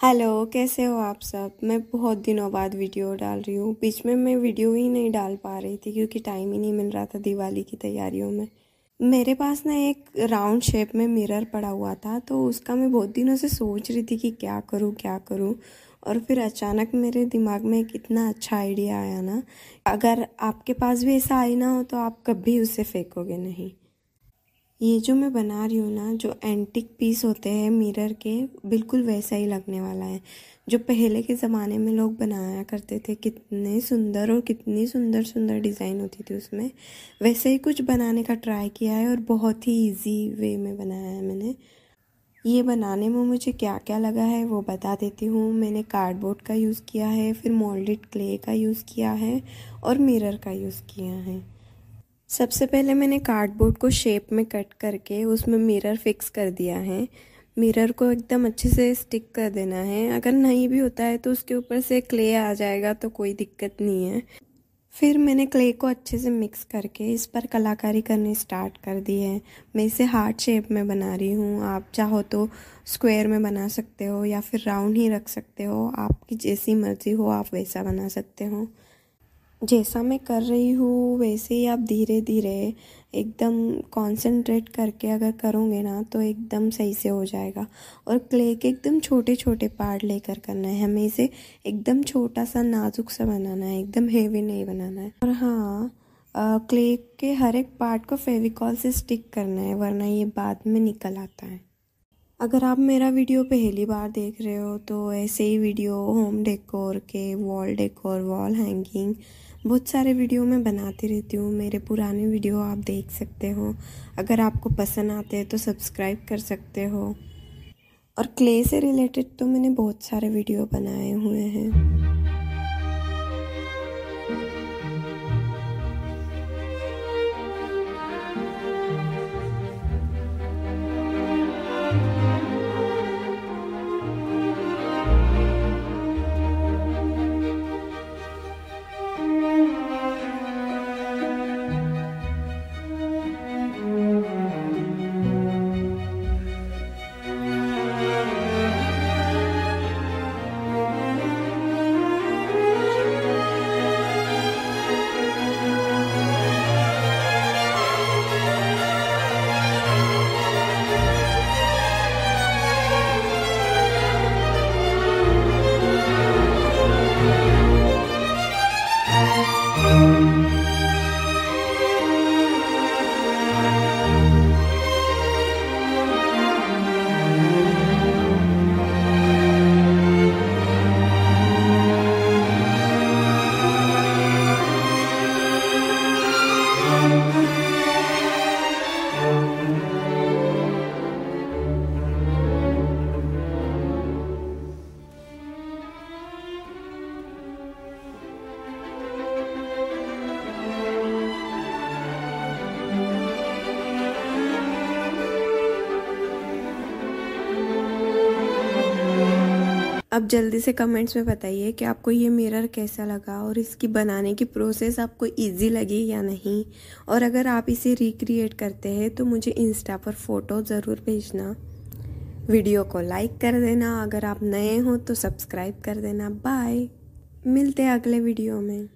Hello कैसे हो आप सब? मैं बहुत दिनों बाद वीडियो डाल रही हूँ। बीच में मैं वीडियो ही नहीं डाल पा रही थी क्योंकि टाइम ही नहीं मिल रहा था दिवाली की तैयारियों में। मेरे पास ना एक राउंड शेप में मिरर पड़ा हुआ था तो उसका मैं बहुत दिनों से सोच रही थी कि क्या करूँ क्या करूँ। और फिर अचानक मेरे दिमाग में एक इतना अच्छा आइडिया आया ना, अगर आपके पास भी ऐसा आई ना हो तो आप कभी उसे फेंकोगे नहीं। ये जो मैं बना रही हूँ ना, जो एंटिक पीस होते हैं मिरर के, बिल्कुल वैसा ही लगने वाला है। जो पहले के ज़माने में लोग बनाया करते थे, कितने सुंदर और कितनी सुंदर सुंदर डिज़ाइन होती थी उसमें, वैसे ही कुछ बनाने का ट्राई किया है और बहुत ही इजी वे में बनाया है मैंने। ये बनाने में मुझे क्या क्या लगा है, वो बता देती हूँ। मैंने कार्डबोर्ड का यूज़ किया है, फिर मोल्डेड क्ले का यूज़ किया है और मिरर का यूज़ किया है। सबसे पहले मैंने कार्डबोर्ड को शेप में कट करके उसमें मिरर फिक्स कर दिया है। मिरर को एकदम अच्छे से स्टिक कर देना है। अगर नहीं भी होता है तो उसके ऊपर से क्ले आ जाएगा तो कोई दिक्कत नहीं है। फिर मैंने क्ले को अच्छे से मिक्स करके इस पर कलाकारी करनी स्टार्ट कर दी है। मैं इसे हार्ट शेप में बना रही हूँ। आप चाहो तो स्क्वायर में बना सकते हो या फिर राउंड ही रख सकते हो। आपकी जैसी मर्ज़ी हो आप वैसा बना सकते हो। जैसा मैं कर रही हूँ, वैसे ही आप धीरे धीरे एकदम कंसंट्रेट करके अगर करोगे ना तो एकदम सही से हो जाएगा। और क्ले के एकदम छोटे छोटे पार्ट लेकर करना है। हमें इसे एकदम छोटा सा नाजुक सा बनाना है, एकदम हेवी नहीं बनाना है। और हाँ क्ले के हर एक पार्ट को फेविकॉल से स्टिक करना है, वरना ये बाद में निकल आता है। अगर आप मेरा वीडियो पहली बार देख रहे हो तो ऐसे ही वीडियो होम डेकोर के वॉल डेकोर वॉल हैंगिंग बहुत सारे वीडियो मैं बनाती रहती हूँ। मेरे पुराने वीडियो आप देख सकते हो। अगर आपको पसंद आते हैं तो सब्सक्राइब कर सकते हो। और क्ले से रिलेटेड तो मैंने बहुत सारे वीडियो बनाए हुए हैं। अब जल्दी से कमेंट्स में बताइए कि आपको ये मिरर कैसा लगा और इसकी बनाने की प्रोसेस आपको इजी लगी या नहीं। और अगर आप इसे रिक्रिएट करते हैं तो मुझे इंस्टा पर फ़ोटो ज़रूर भेजना। वीडियो को लाइक कर देना। अगर आप नए हो तो सब्सक्राइब कर देना। बाय मिलते हैं अगले वीडियो में।